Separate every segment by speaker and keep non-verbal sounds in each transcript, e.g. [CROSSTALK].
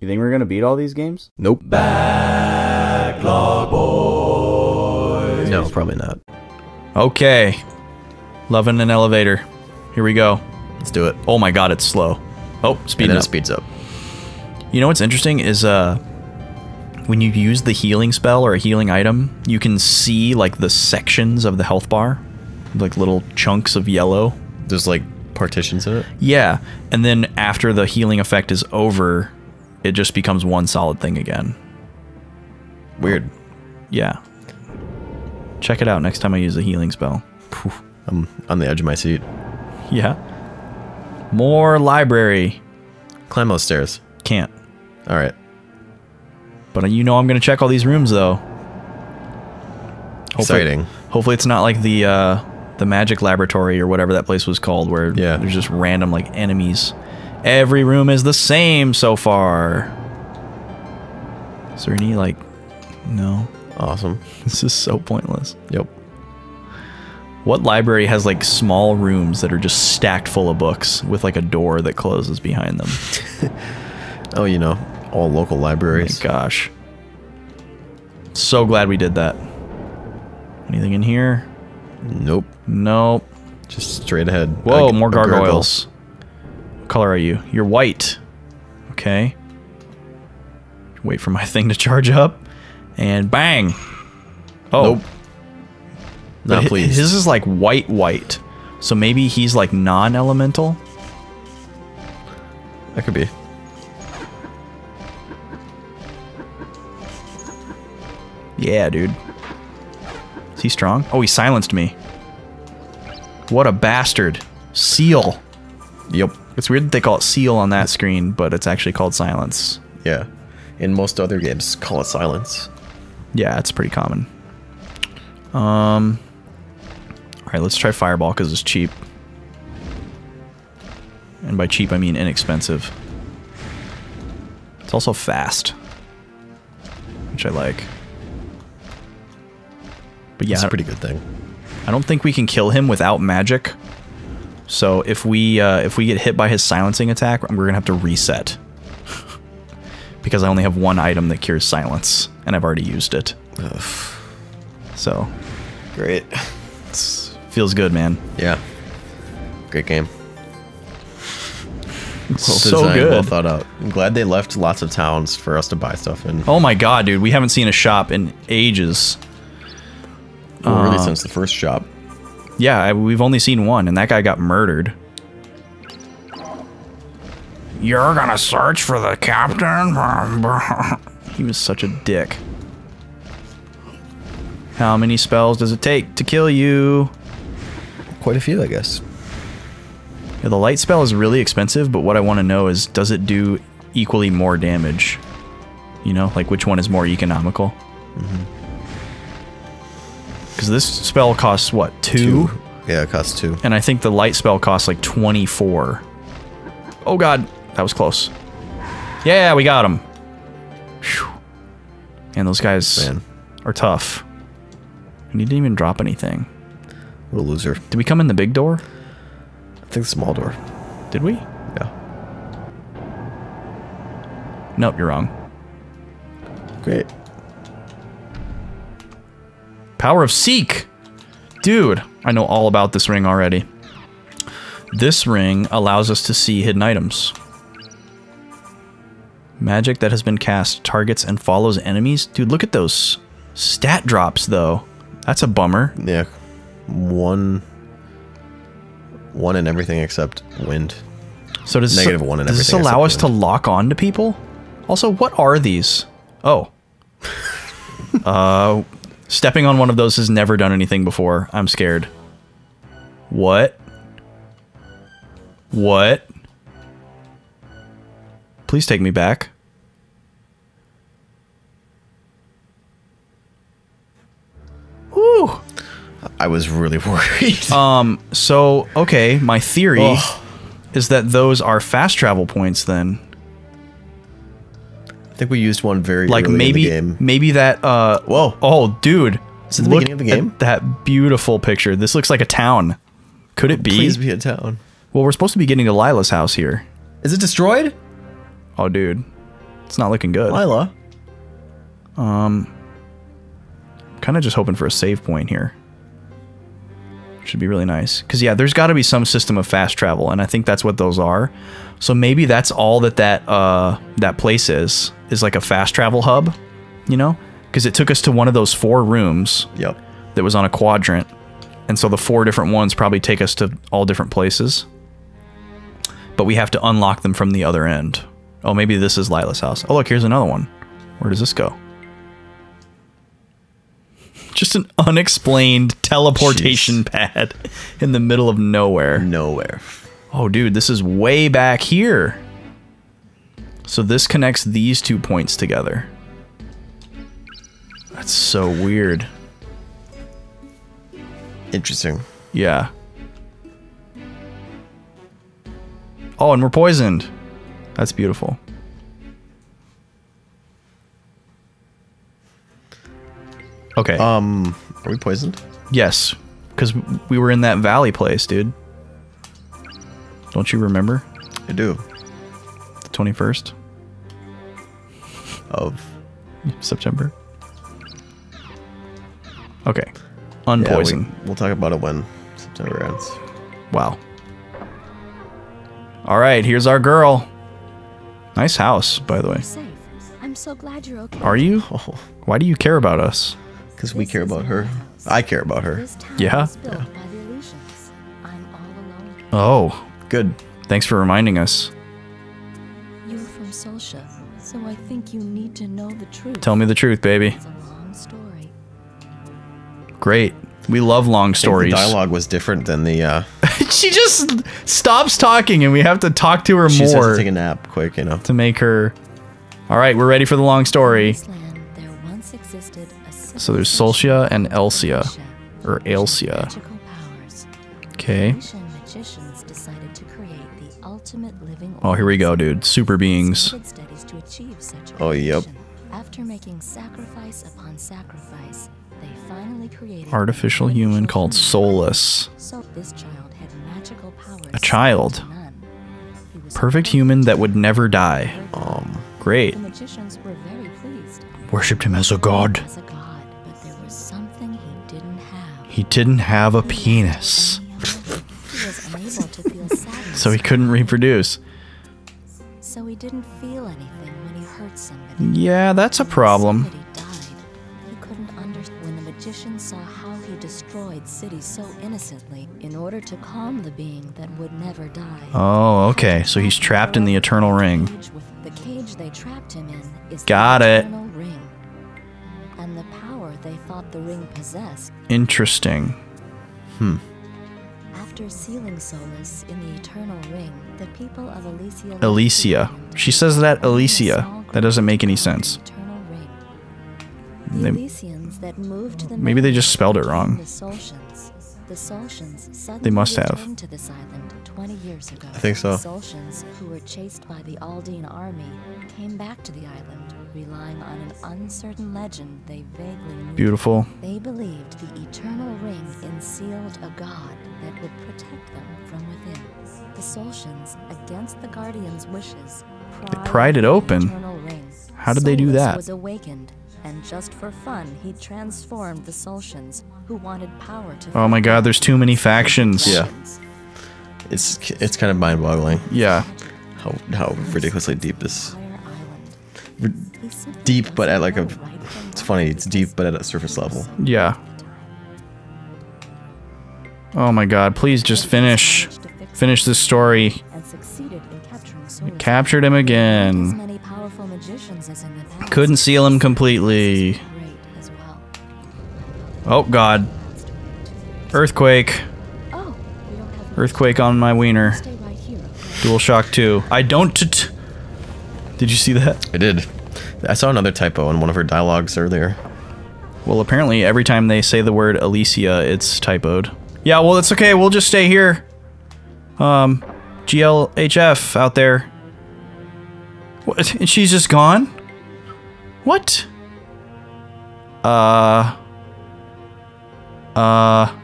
Speaker 1: You think we're gonna beat all these games?
Speaker 2: Nope.
Speaker 3: Backlog boys.
Speaker 2: No, probably not.
Speaker 4: Okay. Loving an elevator. Here we go.
Speaker 2: Let's do it.
Speaker 4: Oh my god, it's slow. Oh,
Speaker 2: speed
Speaker 4: speeding
Speaker 2: it
Speaker 4: up.
Speaker 2: speeds up.
Speaker 4: You know what's interesting is uh when you use the healing spell or a healing item, you can see like the sections of the health bar, like little chunks of yellow.
Speaker 2: There's like partitions in it.
Speaker 4: Yeah, and then after the healing effect is over, it just becomes one solid thing again.
Speaker 2: Weird.
Speaker 4: Yeah. Check it out next time I use a healing spell.
Speaker 2: I'm on the edge of my seat.
Speaker 4: Yeah. More library.
Speaker 2: Climb those stairs.
Speaker 4: Can't.
Speaker 2: All right.
Speaker 4: But you know I'm gonna check all these rooms though. Hopefully-
Speaker 2: Exciting.
Speaker 4: Hopefully it's not like the uh, the magic laboratory or whatever that place was called, where
Speaker 2: Yeah.
Speaker 4: there's just random like enemies. Every room is the same so far. Is there any like? No,
Speaker 2: Awesome. [LAUGHS]
Speaker 4: this is so pointless.
Speaker 2: Yep.
Speaker 4: What library has like small rooms that are just stacked full of books with like a door that closes behind them? [LAUGHS]
Speaker 2: Oh, you know, all local
Speaker 4: My
Speaker 2: libraries.
Speaker 4: gosh. So glad we did that. Anything in here?
Speaker 2: Nope.
Speaker 4: Nope.
Speaker 2: Just straight ahead.
Speaker 4: Whoa, more gargoyles. Color are you? You're white. Okay. Wait for my [LAUGHS] thing to charge up. And bang. Oh.
Speaker 2: Nope. Not
Speaker 4: hi- His is like white, white. So maybe he's like non elemental?
Speaker 2: That could be.
Speaker 4: Yeah, dude. Is he strong? Oh, he silenced me. What a bastard. Seal.
Speaker 2: Yep.
Speaker 4: It's weird that they call it seal on that screen, but it's actually called silence.
Speaker 2: Yeah. In most other games, call it silence.
Speaker 4: Yeah, it's pretty common. Um. All right, let's try fireball because it's cheap. And by cheap, I mean inexpensive. It's also fast, which I like. But yeah,
Speaker 2: It's a pretty good thing.
Speaker 4: I don't think we can kill him without magic. So if we uh, if we get hit by his silencing attack, we're gonna have to reset. [LAUGHS] because I only have one item that cures silence, and I've already used it. So
Speaker 2: Great.
Speaker 4: it's, feels good, man.
Speaker 2: Yeah. Great game. Well
Speaker 4: so
Speaker 2: designed,
Speaker 4: good.
Speaker 2: Well thought out. I'm glad they left lots of towns for us to buy stuff in.
Speaker 4: oh my god, dude, we haven't seen a shop in ages.
Speaker 2: Well, really
Speaker 4: uh,
Speaker 2: since the first shop.
Speaker 4: Yeah, I, we've only seen one, and that guy got murdered. You're gonna search for the captain? [LAUGHS] he was such a dick. How many spells does it take to kill you?
Speaker 2: Quite a few, I guess.
Speaker 4: Yeah, the light spell is really expensive, but what I want to know is does it do equally more damage? You know, like which one is more economical? Mm-hmm. Because this spell costs what, two?
Speaker 2: Yeah, it costs two.
Speaker 4: And I think the light spell costs like 24. Oh god, that was close. Yeah, we got him. And those guys
Speaker 2: Man,
Speaker 4: are tough. And he didn't even drop anything.
Speaker 2: what a loser.
Speaker 4: Did we come in the big door?
Speaker 2: I think the small door.
Speaker 4: Did we?
Speaker 2: Yeah.
Speaker 4: Nope, you're wrong.
Speaker 2: Great.
Speaker 4: Power of Seek! Dude, I know all about this ring already. This ring allows us to see hidden items. Magic that has been cast targets and follows enemies. Dude, look at those stat drops, though. That's a bummer.
Speaker 2: Yeah. One. One in everything except wind.
Speaker 4: So does
Speaker 2: Negative one and
Speaker 4: does this allow us
Speaker 2: except
Speaker 4: to lock on to people? Also, what are these? Oh. [LAUGHS] uh, stepping on one of those has never done anything before. I'm scared. What? What? Please take me back. Woo!
Speaker 2: I was really [LAUGHS] worried.
Speaker 4: Um, so, okay, my theory
Speaker 2: Ugh.
Speaker 4: is that those are fast travel points then.
Speaker 2: I think we used one very
Speaker 4: like
Speaker 2: early
Speaker 4: maybe
Speaker 2: in the game.
Speaker 4: maybe that uh
Speaker 2: Whoa.
Speaker 4: oh dude
Speaker 2: Is it the beginning of the game?
Speaker 4: that beautiful picture this looks like a town could it be
Speaker 2: Please be a town.
Speaker 4: well we're supposed to be getting to lila's house here
Speaker 2: Is it destroyed?
Speaker 4: oh dude It's not looking good.
Speaker 2: Lila.
Speaker 4: Um, kind of just hoping for a save point here. Should be really nice. Because, yeah, there's got to be some system of fast travel, and I think that's what those are. So maybe that's all that that, uh, that place is, is like a fast travel hub, you know? Because it took us to one of those four rooms
Speaker 2: Yep.
Speaker 4: that was on a quadrant. And so the four different ones probably take us to all different places. But we have to unlock them from the other end. Oh, maybe this is Lila's house. Oh, look, here's another one. Where does this go? [LAUGHS] Just an unexplained teleportation pad in the middle of nowhere.
Speaker 2: Nowhere.
Speaker 4: Oh, dude, this is way back here. So this connects these two points together. That's so weird.
Speaker 2: Interesting.
Speaker 4: Yeah. Oh, and we're poisoned. That's beautiful. Okay.
Speaker 2: Um, are we poisoned?
Speaker 4: yes, because we were in that valley place, dude. Don't you remember?
Speaker 2: I do.
Speaker 4: The 21st
Speaker 2: Of
Speaker 4: September? Okay.
Speaker 2: yeah, we,
Speaker 4: Unpoison.
Speaker 2: we'll talk about it when September ends.
Speaker 4: Wow. All right, here's our girl. Nice house, by the way.
Speaker 1: You're safe. I'm so glad you're okay.
Speaker 4: Are you?
Speaker 2: Oh,
Speaker 4: Why do you care about us?
Speaker 2: because we care about her.
Speaker 1: Atlantis.
Speaker 2: I care about her.
Speaker 1: This town
Speaker 4: Yeah?
Speaker 1: was built by the Elysians. I'm all alone.
Speaker 4: Oh,
Speaker 2: Good.
Speaker 4: thanks for reminding us.
Speaker 1: You're from Solsha, so I think you need to know the truth.
Speaker 4: Tell me the truth, baby.
Speaker 1: It's a long story.
Speaker 4: Great. We love long stories.
Speaker 2: The dialogue was different than the. Uh, [LAUGHS]
Speaker 4: she just stops talking and we have to talk to her
Speaker 2: she just has
Speaker 4: more
Speaker 2: to take a nap quick, you know.
Speaker 4: to make her. All right, we're ready for the long story.
Speaker 1: land, there once existed a
Speaker 4: So there's
Speaker 1: civilization
Speaker 4: Solstia and Elsia. Or
Speaker 1: which
Speaker 4: Aelsia. Okay.
Speaker 1: Ultimate living
Speaker 4: Oh, here we go, dude. Super beings.
Speaker 1: To achieve such
Speaker 2: Oh, yep.
Speaker 1: After making sacrifice upon sacrifice, they finally created
Speaker 4: Artificial
Speaker 1: an
Speaker 4: human
Speaker 1: artificial
Speaker 4: called
Speaker 1: human.
Speaker 4: Soulless.
Speaker 1: So this child had magical powers.
Speaker 4: A child.
Speaker 1: second to none. He was
Speaker 4: Perfect
Speaker 1: perfect
Speaker 4: human that would never die.
Speaker 2: Um,
Speaker 4: Great.
Speaker 1: The magicians were very pleased.
Speaker 4: Worshipped him as a god.
Speaker 1: As a god, but there was something he didn't have.
Speaker 4: He didn't have a penis, so he couldn't reproduce.
Speaker 1: So he didn't feel anything when he hurt somebody.
Speaker 4: Yeah, that's a problem.
Speaker 1: Died. He couldn't understand when the magician saw how he destroyed cities so innocently in order to calm the being that would never die.
Speaker 4: Oh, okay. So he's trapped in the eternal ring.
Speaker 1: The cage they trapped him in is
Speaker 4: Got it.
Speaker 1: ring. And the power they thought the ring possessed
Speaker 4: Interesting. Hmm.
Speaker 1: After sealing Solus in the eternal ring, the people of Elysia.
Speaker 4: Elysia. She says that Elysia. That doesn't make any sense.
Speaker 1: The
Speaker 4: They-
Speaker 1: Elysians that moved the
Speaker 4: Maybe they just spelled it wrong.
Speaker 1: The. The Soltians suddenly
Speaker 4: They must have.
Speaker 1: to this island 20 years ago.
Speaker 2: I think so.
Speaker 1: The Soltians, who were chased by the Aldine army, came back to the island, relying on an uncertain legend they vaguely knew.
Speaker 4: Beautiful.
Speaker 1: They believed the eternal ring ensealed a god that would protect them from within. The Soltians, against the Guardian's wishes, pried,
Speaker 4: pried it open. How did they do that?
Speaker 1: was awakened, and just for fun, he transformed the Soltians, who wanted power to.
Speaker 4: Oh my god, there's too many factions.
Speaker 2: Yeah. it's it's kind of mind-boggling
Speaker 4: Yeah.
Speaker 2: how how ridiculously deep this.
Speaker 1: Island.
Speaker 2: r- Deep, but at like a. It's funny. It's deep, but at a surface level.
Speaker 4: Yeah. Oh my god, please just finish. Finish this story.
Speaker 1: And succeeded in capturing Solus.
Speaker 4: Captured him again. Couldn't seal him completely.
Speaker 1: Great as well.
Speaker 4: Oh god. Earthquake.
Speaker 1: Oh, we don't have
Speaker 4: Earthquake on my wiener.
Speaker 1: Stay right here. okay?
Speaker 4: Dual Shock 2. I don't. T- t- Did you see that?
Speaker 2: I did. I saw another typo in one of her dialogues earlier.
Speaker 4: Well, apparently every time they say the word Alicia, it's typoed. Yeah, well, it's okay. We'll just stay here. Um, GLHF out there. What? And she's just gone? What? Uh. Uh.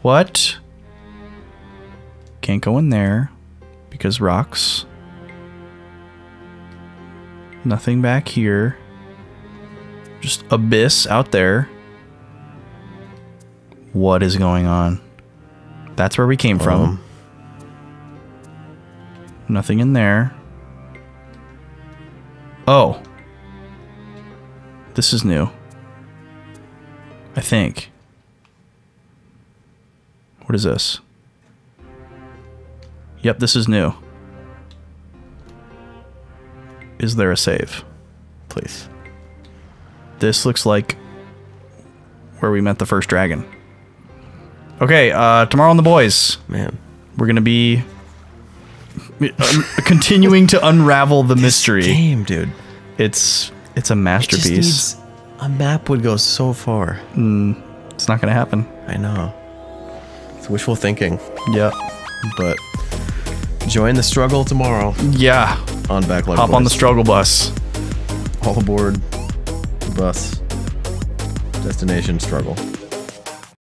Speaker 4: What? Can't go in there because rocks. Nothing back here. Just abyss out there. What is going on? That's where we came from.
Speaker 2: Um,
Speaker 4: Nothing in there. Oh. This is new. I think. What is this? Yep, this is new. Is there a save?
Speaker 2: please.
Speaker 4: This looks like where we met the first dragon. Okay, uh, tomorrow on the boys,
Speaker 2: Man.
Speaker 4: we're gonna be um, [LAUGHS] continuing to unravel the mystery.
Speaker 2: Game, dude.
Speaker 4: It's it's a
Speaker 2: It just
Speaker 4: masterpiece.
Speaker 2: needs, a map would go so far.
Speaker 4: Mm, it's not gonna happen.
Speaker 2: I know. It's wishful thinking,
Speaker 4: Yeah,
Speaker 2: but join the struggle tomorrow
Speaker 4: yeah.
Speaker 2: on Backlog
Speaker 4: Hop on the struggle bus.
Speaker 2: All aboard the bus. Destination struggle.